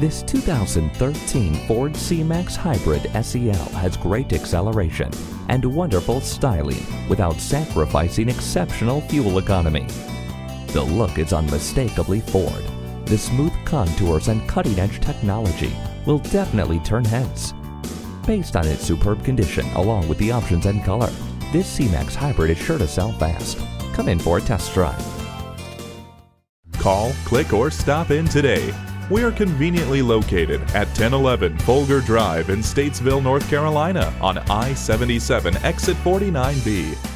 This 2013 Ford C-Max Hybrid SEL has great acceleration and wonderful styling without sacrificing exceptional fuel economy. The look is unmistakably Ford. The smooth contours and cutting-edge technology will definitely turn heads. Based on its superb condition along with the options and color, this C-Max Hybrid is sure to sell fast. Come in for a test drive. Call, click, or stop in today. We are conveniently located at 1011 Folger Drive in Statesville, North Carolina on I 77 exit 49B.